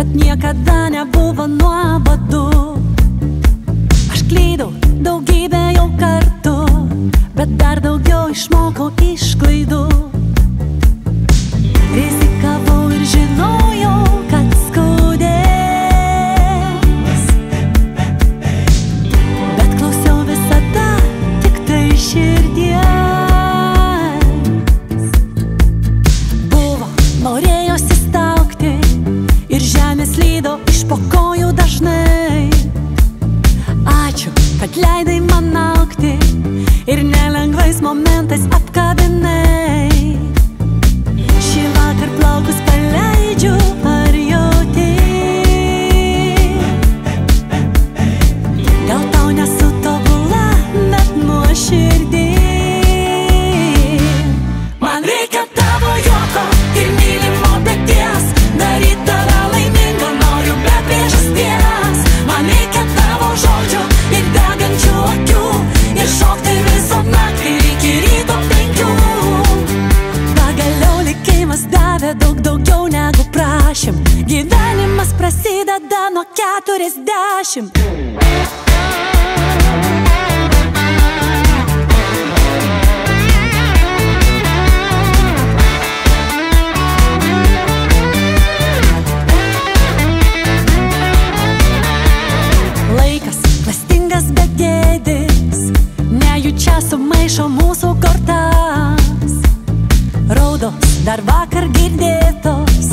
bet niekada nebuvo nuobodu. dėkoju dažnai. Ačiū, kad leidai man naukti ir nelengvais momentais apkalbėti. daugiau negu prašym. Gyvenimas prasideda nuo 40. Laikas klastingas, bet gėdis, nejučia sumaišo mūsų kortą maldos dar vakar girdėtos.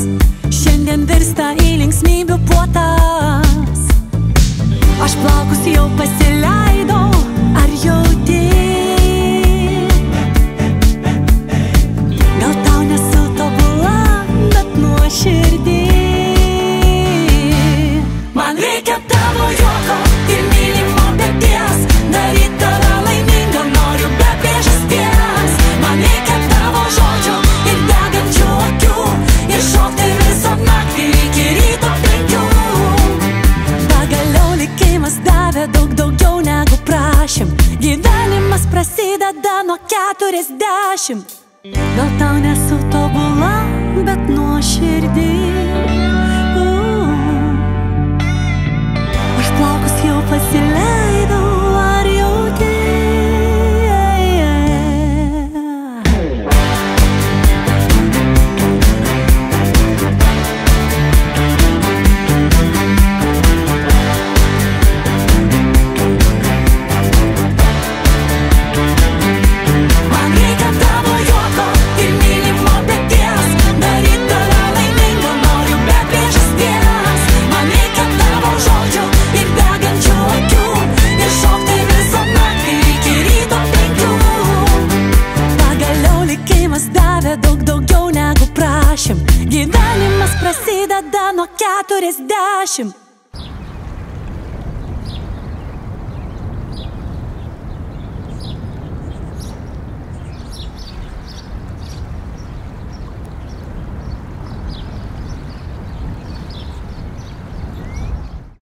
Šiandien virsta į linksmybių puotas. Aš plaukus jau pasileidau, ar jauti? Gal tau nesu tobula, bet nuo širdį Man reikia tavo juoko. tada nuo keturiasdešimt. Gal tau ne Gyvenimas prasideda nuo keturiasdešimt.